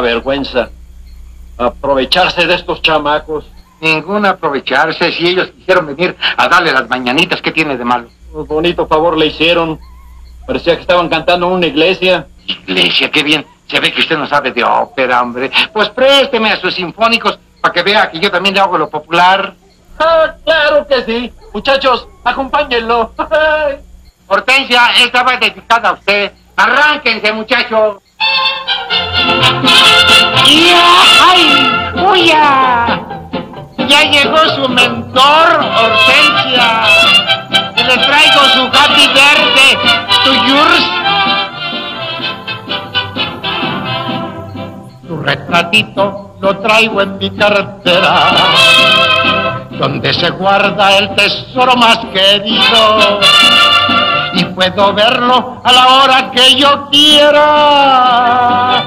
vergüenza. Aprovecharse de estos chamacos. Ningún aprovecharse. Si ellos quisieron venir a darle las mañanitas, ¿qué tiene de malo? Un bonito favor le hicieron. Parecía que estaban cantando en una iglesia. Iglesia, qué bien. Se ve que usted no sabe de ópera, hombre. Pues présteme a sus sinfónicos para que vea que yo también le hago lo popular. Ah, claro que sí. Muchachos, acompáñenlo. Hortensia, esta va dedicada a usted. Arránquense, muchachos. ¡Ay! ¡Uya! Ya llegó su mentor, Hortensia. Le traigo su happy verde, to yours. Tu retratito lo traigo en mi cartera, donde se guarda el tesoro más querido. Y puedo verlo a la hora que yo quiera,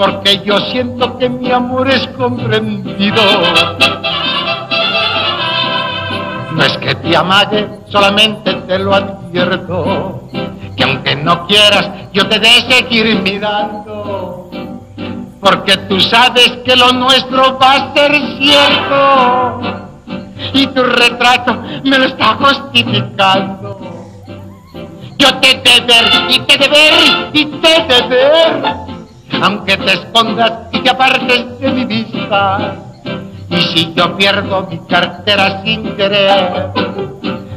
porque yo siento que mi amor es comprendido. No es que te amague, solamente te lo advierto, que aunque no quieras, yo te de seguir mirando, porque tú sabes que lo nuestro va a ser cierto, y tu retrato me lo está justificando. Yo te de ver, y te de ver, y te de ver, aunque te escondas y te apartes de mi vista. Y si yo pierdo mi cartera sin querer,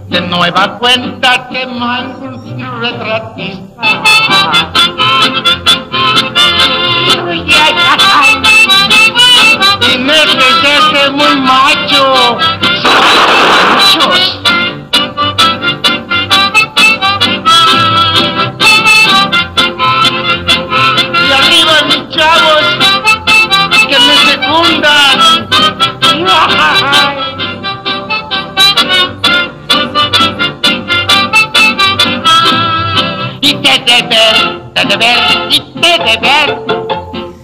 de nueva cuenta te mando un retratista. De ver, te de ver, y te de ver,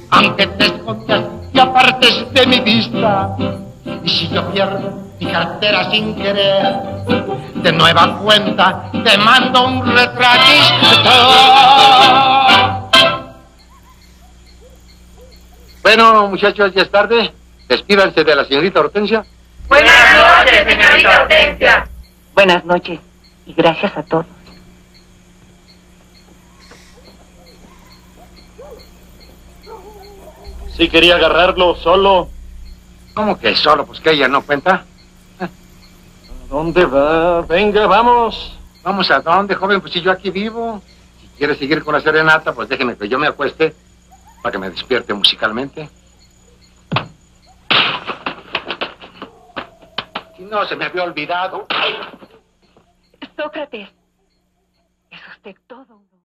aunque te escondas y apartes de mi vista. Y si yo pierdo mi cartera sin querer, de nueva cuenta te mando un retratista. Bueno, muchachos, ya es tarde. Despídanse de la señorita Hortensia. Buenas noches, señorita Hortensia. Buenas noches y gracias a todos. Sí quería agarrarlo solo. ¿Cómo que solo? Pues que ella no cuenta. ¿A dónde va? Venga, vamos. Vamos a dónde, joven, pues si yo aquí vivo. Si quiere seguir con la serenata, pues déjeme que yo me acueste para que me despierte musicalmente. Si no, se me había olvidado. Sócrates, es usted todo.